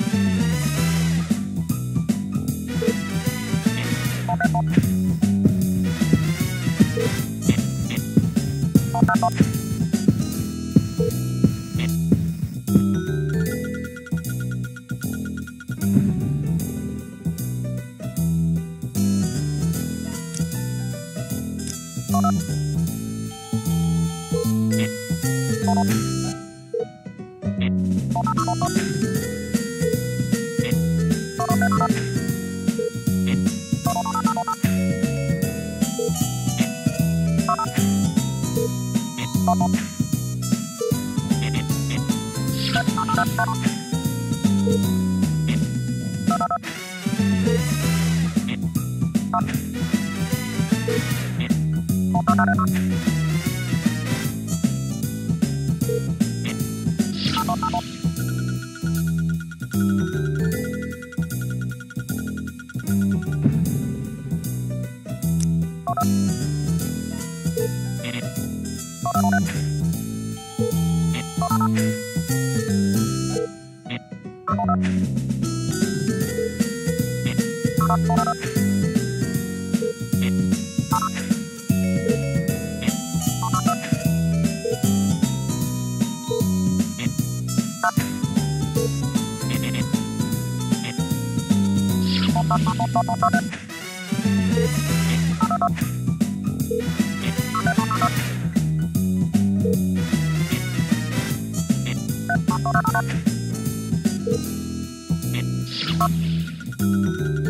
Bye. Thank you.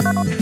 you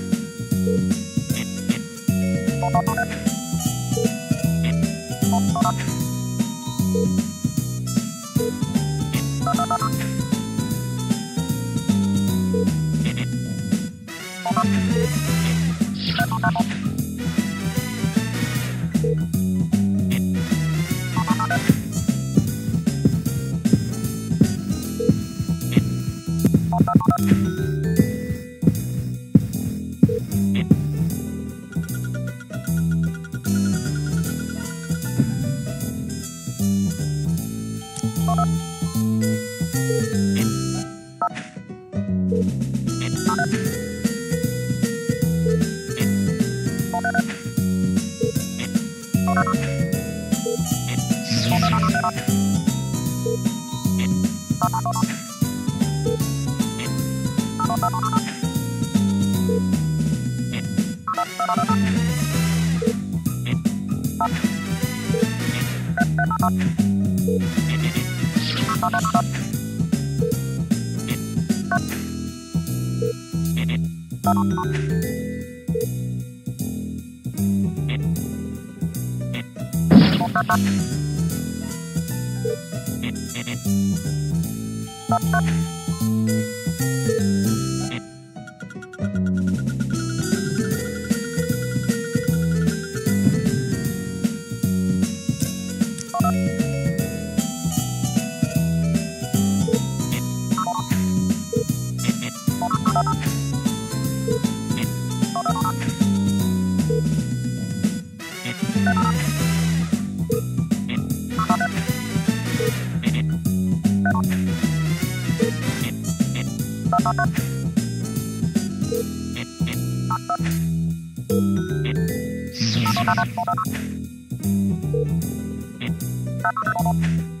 Thank you.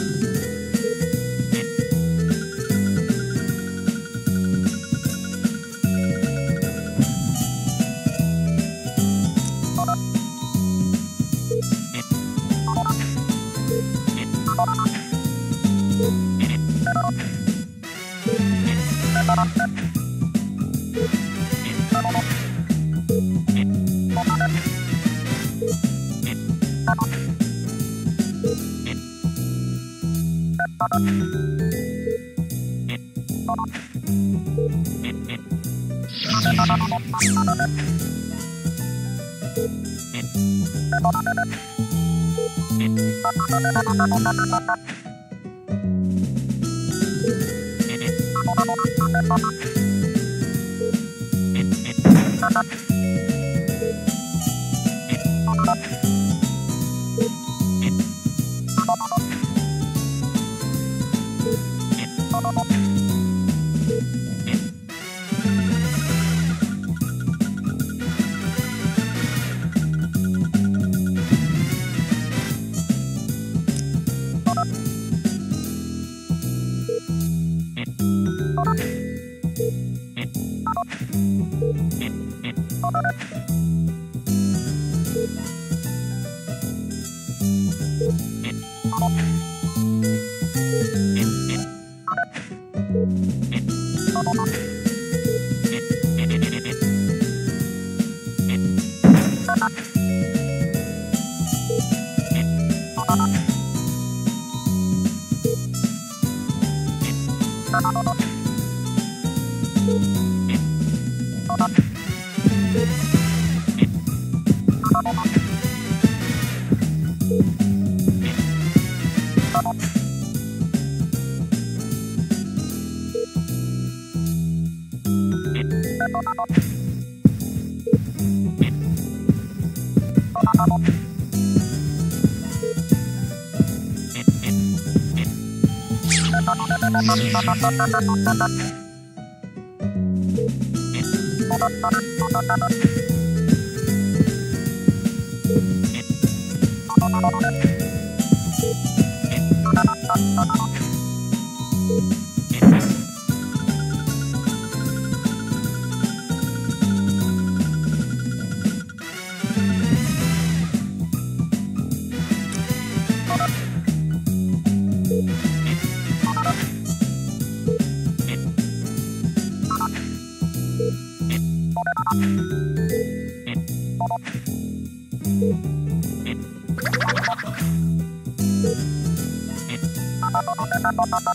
you you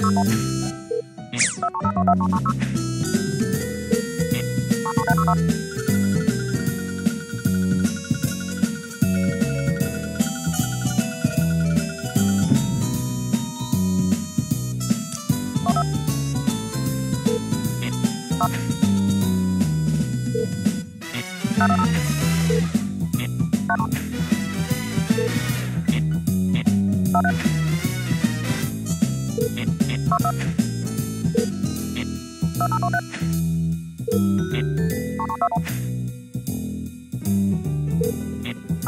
you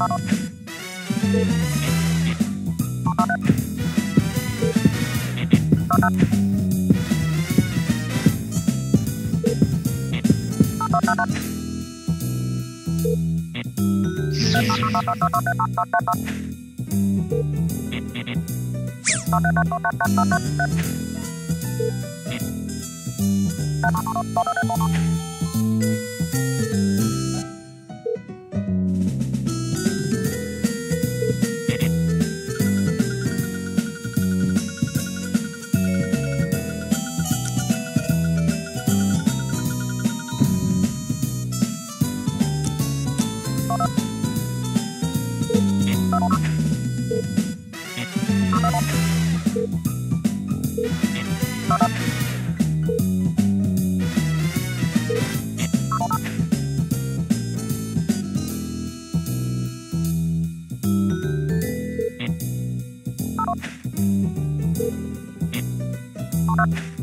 you you